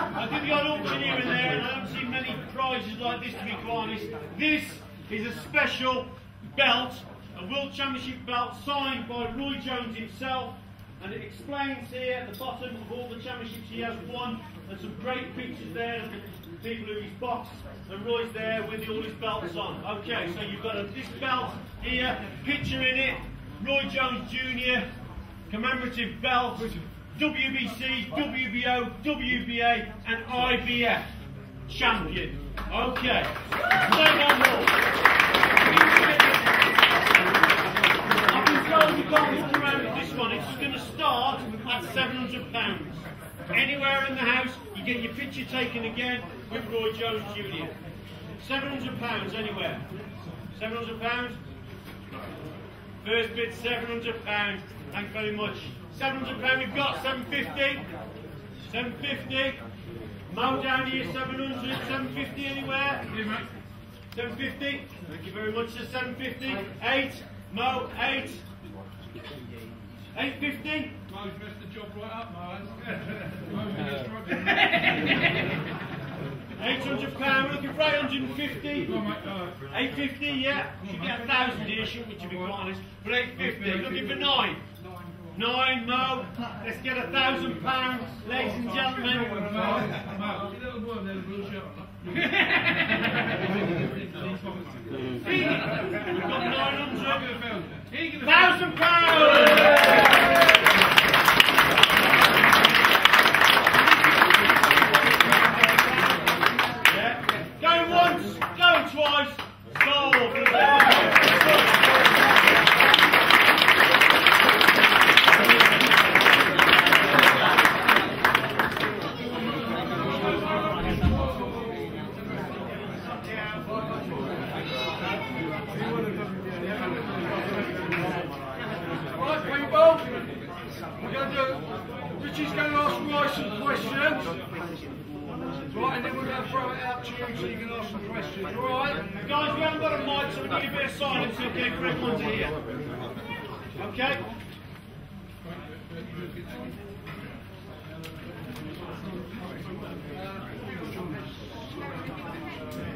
I'll give you an auction here and there, and I haven't seen many prizes like this to be quite honest. This is a special belt, a World Championship belt signed by Roy Jones himself, and it explains here at the bottom of all the championships he has won, and some great pictures there of the people who he's boxed, and Roy's there with all his belts on. Okay, so you've got a, this belt here, picture in it, Roy Jones Jr., commemorative belt, WBC, WBO, WBA, and IBF champion. Okay. I've around with this one. It's going to start at £700. Anywhere in the house, you get your picture taken again with Roy Jones Jr. £700 anywhere. £700? First bid, £700. Thanks very much. £700 we've got, 750 750 Mo down here, 700 750 anywhere? 750 Thank you very much, sir. 750 8 Mo, 8 850 Mo's messed the job right up, Mo. Mo's really struggling. 800 pound, we're looking for 850 Come on, mate, 850, yeah. Should get a thousand here, shouldn't we, to be quite honest? But 850, looking for nine. Nine, Mo. Let's get a thousand pounds, ladies and gentlemen. Mo, Mo, get a little boy there, a blue shirt on. We've got 900. He can Thousand pounds! Going once, going twice, sold. Richie's going to ask Roy some questions. Right, and then we're going to throw it out to you so you can ask some questions. All right? Guys, we haven't got a mic, so we need a bit of silence, okay, for everyone to hear. Okay?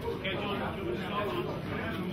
Okay, John,